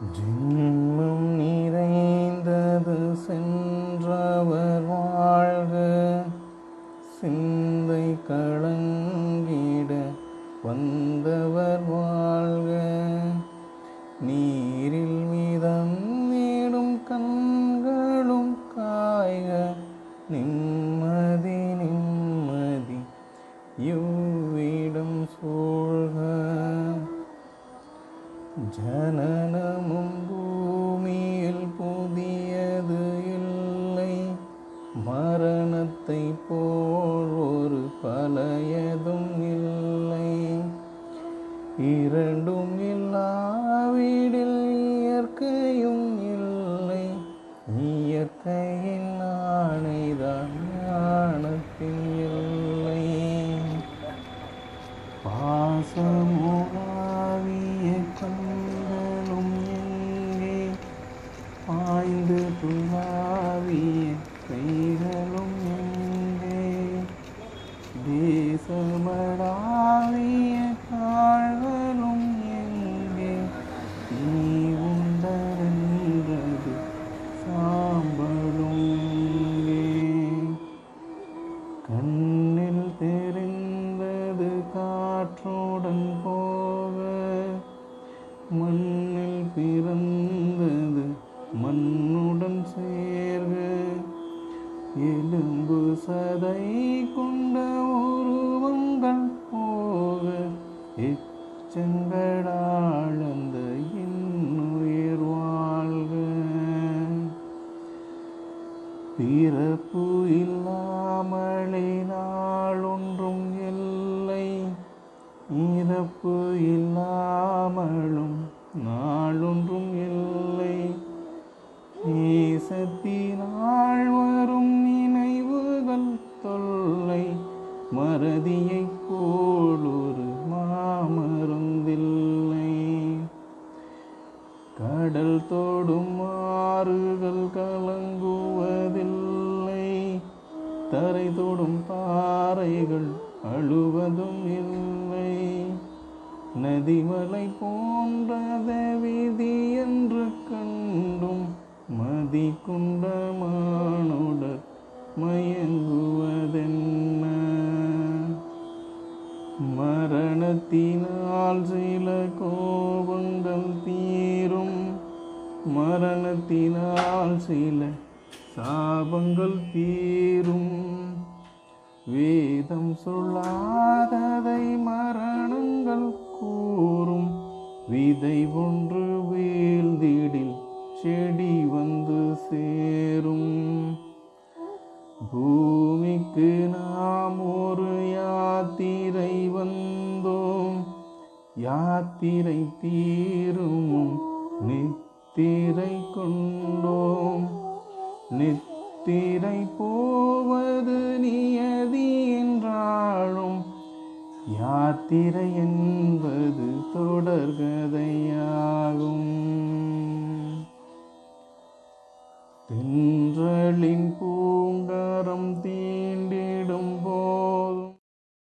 ஜென்மம் நிறைந்தது சென்றவர் வாழ்க. சிந்தை ஜனனமும் பூமியில் புதியது இல்லை. மரணத்தை போல் ஒரு பழையதும் இல்லை. இரண்டும் இல்லாவிடில் இயற்கையும் இல்லை. இயற்கையின் ஆணைதான் ஆவிய கைகளும் எங்கே தேசமடாவிய கால்களும் எங்கே? நீ உண்டது சாம்பலும் கண்ணில் தெரிந்தது காற்றுடன் போக. மண்ணில் பிறந்தது மண் மண்ணுடன் சேர்கு எலும்பு சதை கொண்ட உருவங்கள் போக எச்சங்களாழ்ந்த இன்னுயிர் வாழ்க. பிறப்பு இல்லாமலே நாளொன்றும் இல்லை இறப்பு நேசத்தினால் வரும் நினைவுகள் தொல்லை மறதியை போலொரு மாமருந்தில்லை. கடல் தோடும் ஆறுகள் கலங்குவதில்லை தரை தோடும் பாறைகள் அழுவதும் இல்லை. நதிமலை போன்ற மயங்குவதென்ன? மரணத்தினால் சில கோபங்கள் தீரும். மரணத்தினால் சில சாபங்கள் தீரும். வேதம் சொல்லாததை மரணங்கள் கூறும். விதை ஒன்று வீழ்ந்திடில் செடி வந்து சேரும். யாத்திரை தீரும் நித்திரை கொண்டோம். நித்திரை போவது நியதி என்றாலும் யாத்திரை என்பது தொடர்கதையாகும் தென்றலின் பூங்காரம் தீ